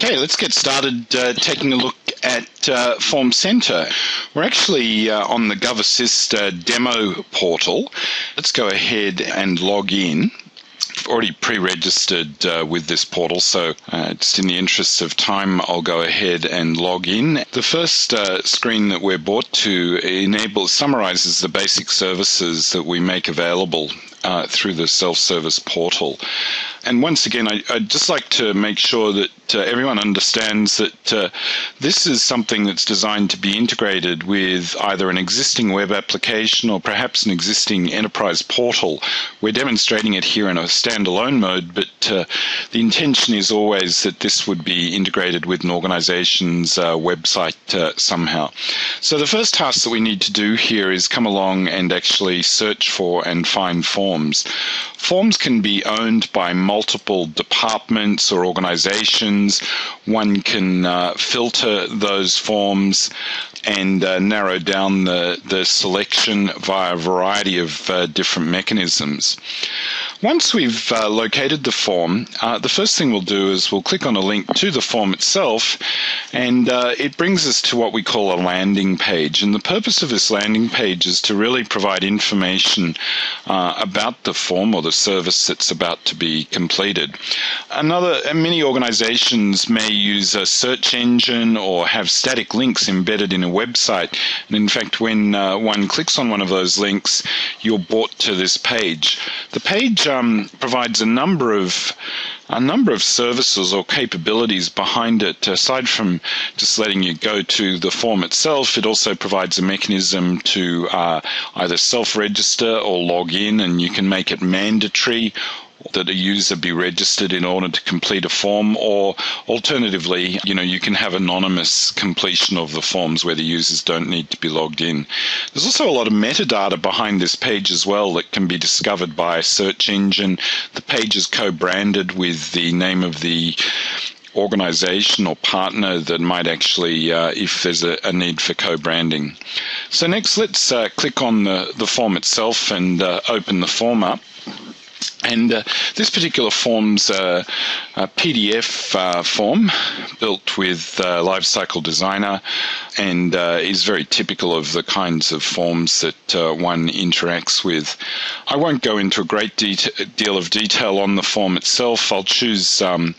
Okay, let's get started uh, taking a look at uh, FormCenter. We're actually uh, on the GovAssist uh, demo portal. Let's go ahead and log in. I've already pre-registered uh, with this portal, so uh, just in the interest of time, I'll go ahead and log in. The first screen that we're brought to enables summarizes the basic services that we make available uh, through the self-service portal. And once again, I, would just like to make sure that uh, everyone understands that uh, this is something that's designed to be integrated with either an existing web application or perhaps an existing enterprise portal. We're demonstrating it here in a standalone mode, but uh, the intention is always that this would be integrated with an organization's uh, website uh, somehow. So the first task that we need to do here is come along and actually search for and find forms. Forms can be owned by multiple departments or organizations. One can uh, filter those forms and uh, narrow down the, the selection via a variety of uh, different mechanisms. Once we've uh, located the form, uh, the first thing we'll do is we'll click on a link to the form itself, and uh, it brings us to what we call a landing page. And the purpose of this landing page is to really provide information uh, about the form or the service that's about to be completed. Another, many organizations may use a search engine or have static links embedded in a website. And in fact, when uh, one clicks on one of those links, you're brought to this page. The page um, provides a number of a number of services or capabilities behind it. Aside from just letting you go to the form itself, it also provides a mechanism to uh, either self-register or log in, and you can make it mandatory that a user be registered in order to complete a form, or alternatively, you know, you can have anonymous completion of the forms where the users don't need to be logged in. There's also a lot of metadata behind this page as well that can be discovered by a search engine. The page is co-branded with the name of the organization or partner that might actually, uh, if there's a, a, need for co-branding. So next, let's uh, click on the, the form itself and uh, open the form up. And uh, this particular form's a, a PDF uh, form built with uh, LiveCycle Designer and uh, is very typical of the kinds of forms that uh, one interacts with. I won't go into a great deal of detail on the form itself. I'll choose um,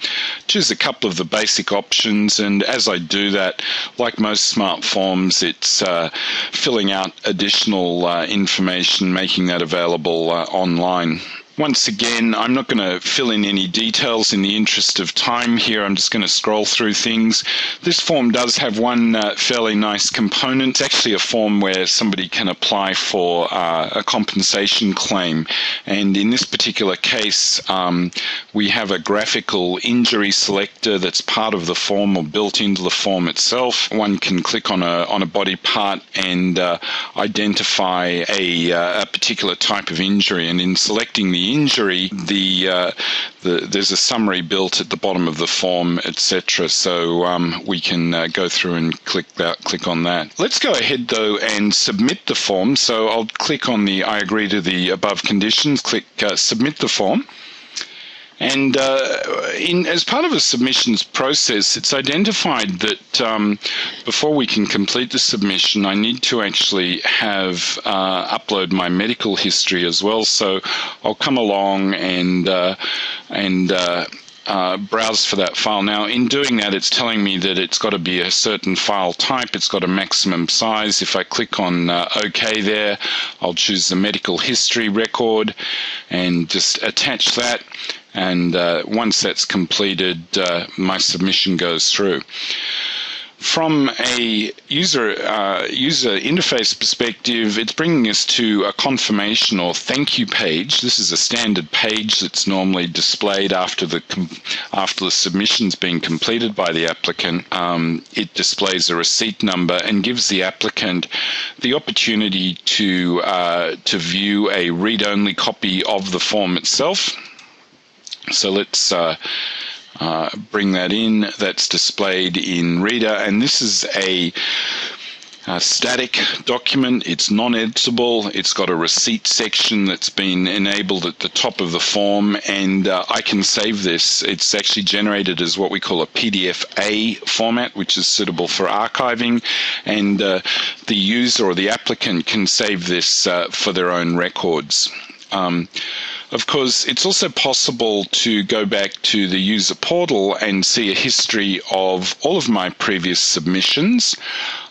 choose a couple of the basic options, and as I do that, like most smart forms, it's uh, filling out additional information, making that available online. Once again, I'm not going to fill in any details in the interest of time here. I'm just going to scroll through things. This form does have one uh, fairly nice component. It's actually a form where somebody can apply for uh, a compensation claim. And in this particular case, um, we have a graphical injury selector that's part of the form or built into the form itself. One can click on a, on a body part and uh, identify a, uh, a particular type of injury. And in selecting the injury, the, uh, the, there's a summary built at the bottom of the form, etc. So um, we can uh, go through and click that, click on that. Let's go ahead though and submit the form. So I'll click on the I agree to the above conditions, click uh, submit the form. And uh, in, as part of a submissions process, it's identified that um, before we can complete the submission, I need to actually have uh, upload my medical history as well. So I'll come along and uh, and uh, uh, browse for that file. Now, in doing that, it's telling me that it's got to be a certain file type. It's got a maximum size. If I click on uh, OK there, I'll choose the medical history record and just attach that and uh, once that's completed, uh, my submission goes through. From a user uh, user interface perspective, it's bringing us to a confirmation or thank you page. This is a standard page that's normally displayed after the after the submission's been completed by the applicant. Um, it displays a receipt number and gives the applicant the opportunity to uh, to view a read-only copy of the form itself so let's uh, uh, bring that in. That's displayed in Reader, and this is a a static document. It's non-editable. It's got a receipt section that's been enabled at the top of the form, and uh, I can save this. It's actually generated as what we call a PDF-A format, which is suitable for archiving, and uh, the user or the applicant can save this uh, for their own records. Um, of course, it's also possible to go back to the user portal and see a history of all of my previous submissions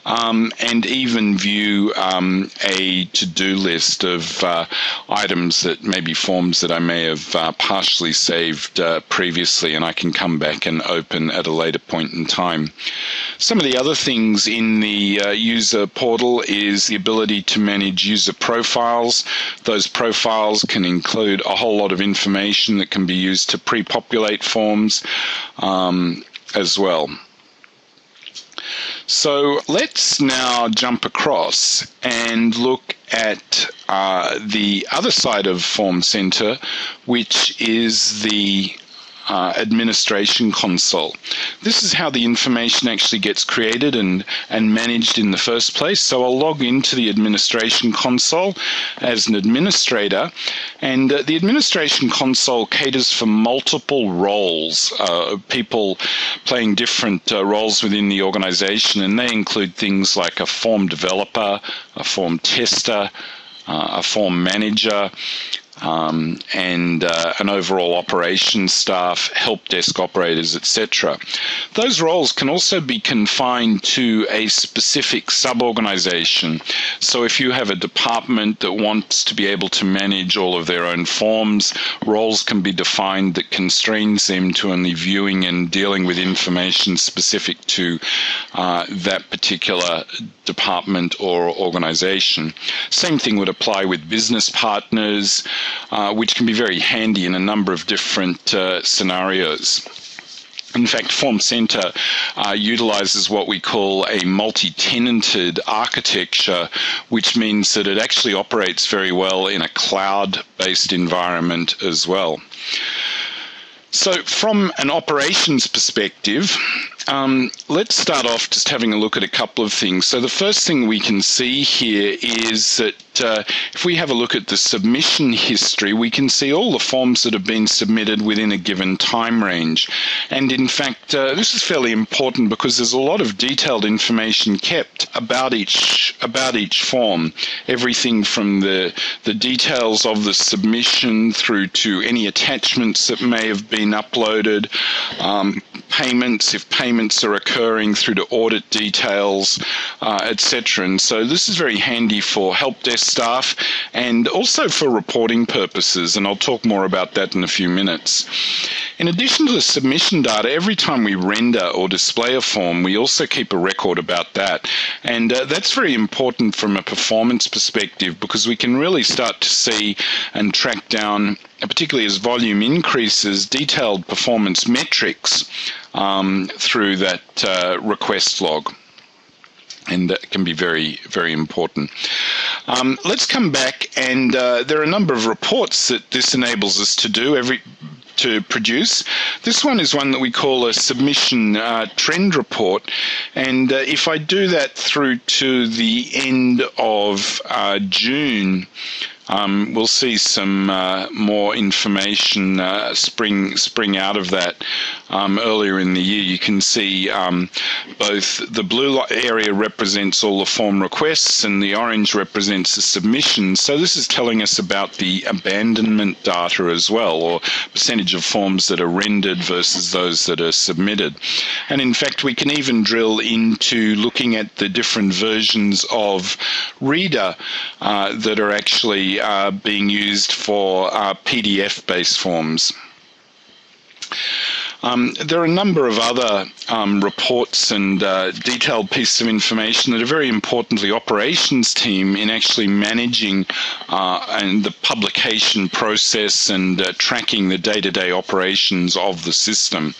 um, and even view um, a to-do list of uh, items that maybe forms that I may have uh, partially saved uh, previously and I can come back and open at a later point in time. Some of the other things in the uh, user portal is the ability to manage user profiles. Those profiles can include a whole lot of information that can be used to pre-populate forms um, as well. So let's now jump across and look at uh, the other side of FormCenter, which is the uh, administration console. This is how the information actually gets created and, and managed in the first place. So I'll log into the administration console as an administrator, and uh, the administration console caters for multiple roles, uh, people playing different uh, roles within the organization, and they include things like a form developer, a form tester, uh, a form manager, um, and uh, an overall operations staff, help desk operators, etc. Those roles can also be confined to a specific sub-organization. So if you have a department that wants to be able to manage all of their own forms, roles can be defined that constrains them to only viewing and dealing with information specific to uh, that particular department or organization. Same thing would apply with business partners, uh, which can be very handy in a number of different uh, scenarios. In fact, FormCenter uh, utilizes what we call a multi-tenanted architecture, which means that it actually operates very well in a cloud-based environment as well. So, from an operations perspective, um, let's start off just having a look at a couple of things. So, the first thing we can see here is that uh, if we have a look at the submission history, we can see all the forms that have been submitted within a given time range. And in fact, uh, this is fairly important because there's a lot of detailed information kept about each about each form. Everything from the the details of the submission through to any attachments that may have been uploaded, um, payments if payments are occurring through to audit details, uh, etc. And so this is very handy for help desk staff and also for reporting purposes, and I'll talk more about that in a few minutes. In addition to the submission data, every time we render or display a form, we also keep a record about that. And uh, that's very important from a performance perspective because we can really start to see and track down, particularly as volume increases, detailed performance metrics um, through that uh, request log and that can be very, very important. Um, let's come back, and uh, there are a number of reports that this enables us to do every to produce. This one is one that we call a submission uh, trend report, and uh, if I do that through to the end of uh, June, um, we'll see some uh, more information uh, spring spring out of that um, earlier in the year. You can see um, both the blue area represents all the form requests and the orange represents the submissions. So this is telling us about the abandonment data as well, or percentage of forms that are rendered versus those that are submitted. And in fact, we can even drill into looking at the different versions of Reader uh, that are actually uh, being used for uh, PDF-based forms. Um, there are a number of other um, reports and uh, detailed pieces of information that are very important to the operations team in actually managing uh, and the publication process and uh, tracking the day-to-day operations of the system.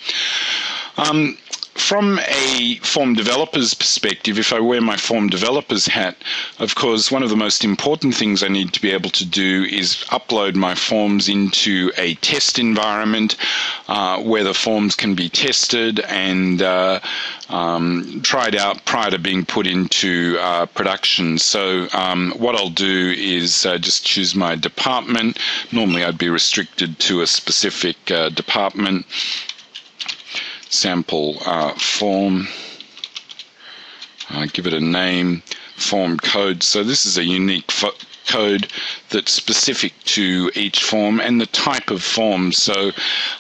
Um, from a form developer's perspective, if I wear my form developer's hat, of course, one of the most important things I need to be able to do is upload my forms into a test environment uh, where the forms can be tested and uh, um, tried out prior to being put into uh, production. So um, what I'll do is uh, just choose my department. Normally I'd be restricted to a specific uh, department. Sample uh, form. give it a name. Form code. So this is a unique code that's specific to each form and the type of form. So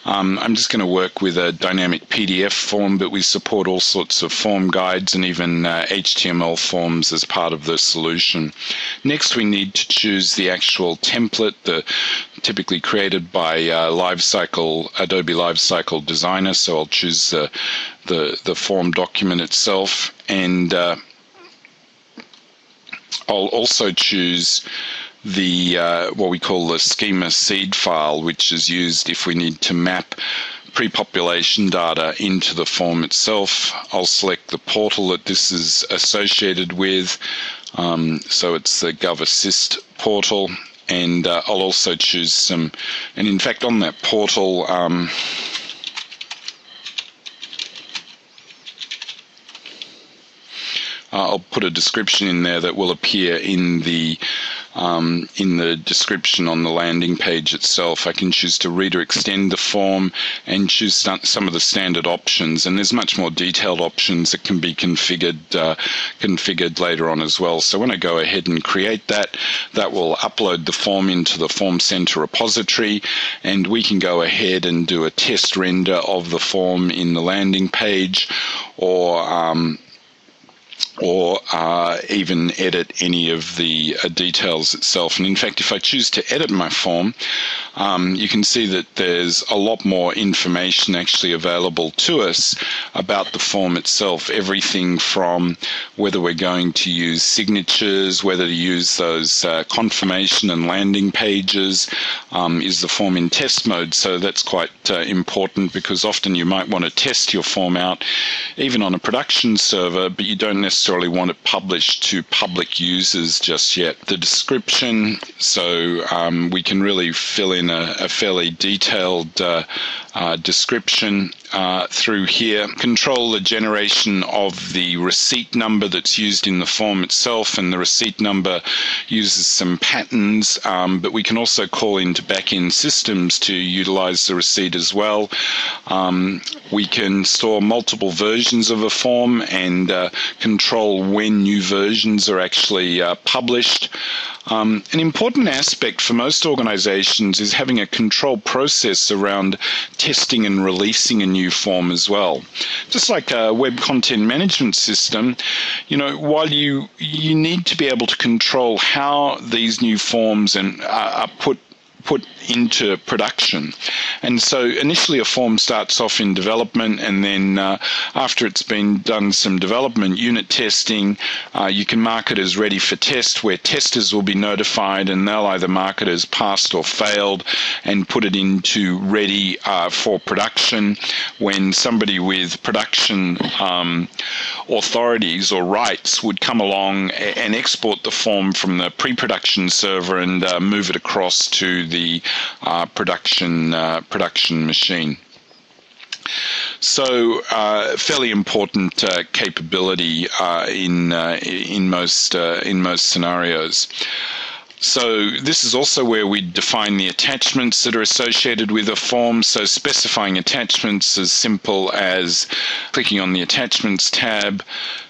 um, I'm just going to work with a dynamic PDF form, but we support all sorts of form guides and even uh, HTML forms as part of the solution. Next, we need to choose the actual template, the typically created by uh, Livecycle, Adobe Livecycle Designer. So I'll choose the, the, the form document itself and uh, I'll also choose the uh, what we call the schema seed file, which is used if we need to map pre-population data into the form itself. I'll select the portal that this is associated with. Um, so it's the GovAssist portal. And uh, I'll also choose some, and in fact on that portal, um, Uh, I'll put a description in there that will appear in the um, in the description on the landing page itself. I can choose to read or extend the form and choose some of the standard options. And there's much more detailed options that can be configured uh, configured later on as well. So when I go ahead and create that, that will upload the form into the FormCenter repository, and we can go ahead and do a test render of the form in the landing page, or um, or uh, even edit any of the uh, details itself. And in fact, if I choose to edit my form, um, you can see that there's a lot more information actually available to us about the form itself. Everything from whether we're going to use signatures, whether to use those uh, confirmation and landing pages, um, is the form in test mode. So that's quite uh, important because often you might want to test your form out even on a production server, but you don't necessarily want it published to public users just yet. The description, so um, we can really fill in a, a fairly detailed uh, uh, description uh, through here. Control the generation of the receipt number that's used in the form itself, and the receipt number uses some patterns, um, but we can also call into back-end systems to utilize the receipt as well. Um, we can store multiple versions of a form and uh, control when new versions are actually uh, published. Um, an important aspect for most organizations is having a control process around testing and releasing a new form as well. Just like a web content management system, you know, while you you need to be able to control how these new forms and uh, are put put into production. And so initially a form starts off in development, and then uh, after it's been done some development unit testing, uh, you can mark it as ready for test, where testers will be notified and they'll either mark it as passed or failed and put it into ready uh, for production. When somebody with production um, authorities or rights would come along and export the form from the pre production server and uh, move it across to the uh, production uh, production machine. So, uh, fairly important uh, capability uh, in uh, in most in most scenarios. So this is also where we define the attachments that are associated with a form. So specifying attachments as simple as clicking on the attachments tab,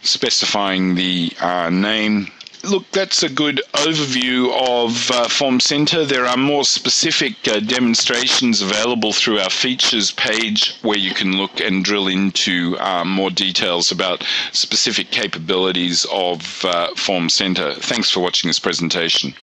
specifying the name Look, that's a good overview of uh, FormCenter. There are more specific uh, demonstrations available through our features page where you can look and drill into uh, more details about specific capabilities of uh, FormCenter. Thanks for watching this presentation.